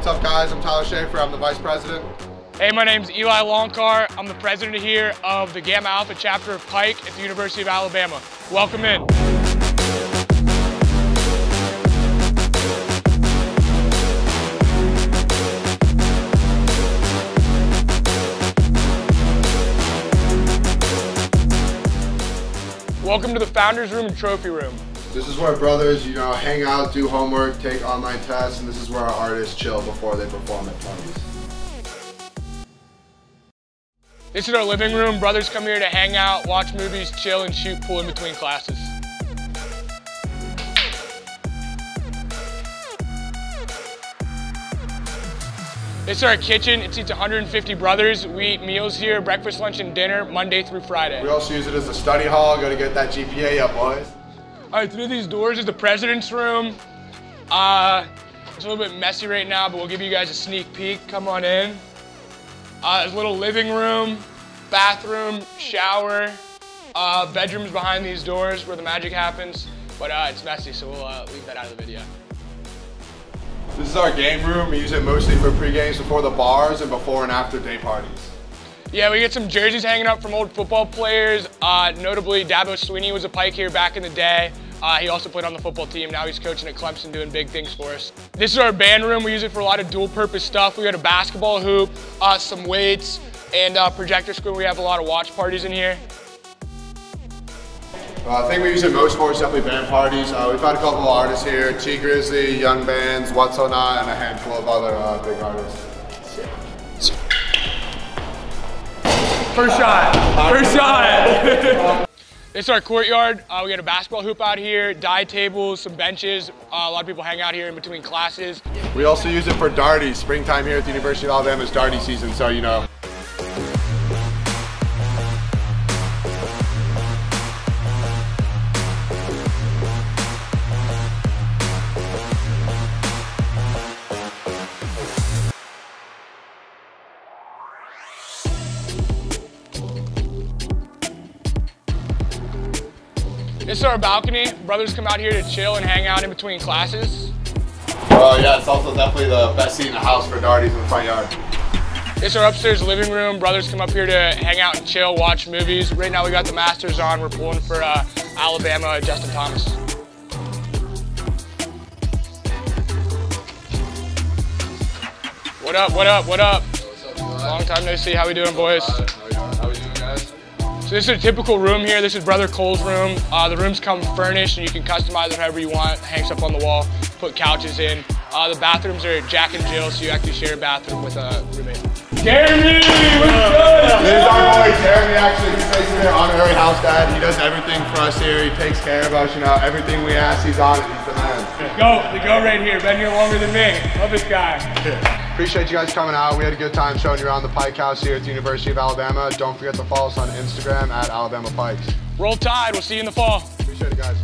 what's up guys? I'm Tyler Schaefer, I'm the Vice President. Hey, my name's Eli Longcar. I'm the president here of the Gamma Alpha chapter of Pike at the University of Alabama. Welcome in. Welcome to the Founders Room and Trophy Room. This is where brothers, you know, hang out, do homework, take online tests, and this is where our artists chill before they perform at parties. This is our living room. Brothers come here to hang out, watch movies, chill, and shoot pool in between classes. This is our kitchen. It seats 150 brothers. We eat meals here, breakfast, lunch, and dinner, Monday through Friday. We also use it as a study hall. Go to get that GPA up, boys. All right, through these doors is the president's room. Uh, it's a little bit messy right now, but we'll give you guys a sneak peek. Come on in. Uh, there's a little living room, bathroom, shower, uh, bedrooms behind these doors where the magic happens. But uh, it's messy, so we'll uh, leave that out of the video. This is our game room. We use it mostly for pre-games before the bars and before and after day parties. Yeah, we get some jerseys hanging up from old football players. Uh, notably, Dabo Swinney was a Pike here back in the day. Uh, he also played on the football team. Now he's coaching at Clemson doing big things for us. This is our band room. We use it for a lot of dual purpose stuff. We got a basketball hoop, uh, some weights, and uh, projector screen. We have a lot of watch parties in here. Uh, I think we use it most for is definitely band parties. Uh, we've had a couple of artists here, Tee Grizzley, Young Bans, What's So Not, and a handful of other uh, big artists. First shot. First shot. this is our courtyard. Uh, we got a basketball hoop out here, die tables, some benches. Uh, a lot of people hang out here in between classes. We also use it for darty. Springtime here at the University of Alabama is darty season, so you know. This is our balcony. Brothers come out here to chill and hang out in between classes. Oh yeah, it's also definitely the best seat in the house for darties in the front yard. This is our upstairs living room. Brothers come up here to hang out and chill, watch movies. Right now we got the Masters on. We're pulling for uh, Alabama, Justin Thomas. What up, what up, what up? Long time no see. How we doing, boys? So this is a typical room here. This is Brother Cole's room. Uh, the rooms come furnished and you can customize it however you want. Hangs up on the wall, put couches in. Uh, the bathrooms are Jack and Jill, so you actually share a bathroom with a roommate. Jeremy, what's good? This is our boy Jeremy, actually. He's basically our honorary house dad. He does everything for us here. He takes care of us, you know, everything we ask, he's on it. He's the man. Go, the go right here. Been here longer than me. Love this guy. Appreciate you guys coming out. We had a good time showing you around the Pike House here at the University of Alabama. Don't forget to follow us on Instagram at Alabama Pikes. Roll Tide. We'll see you in the fall. Appreciate it, guys.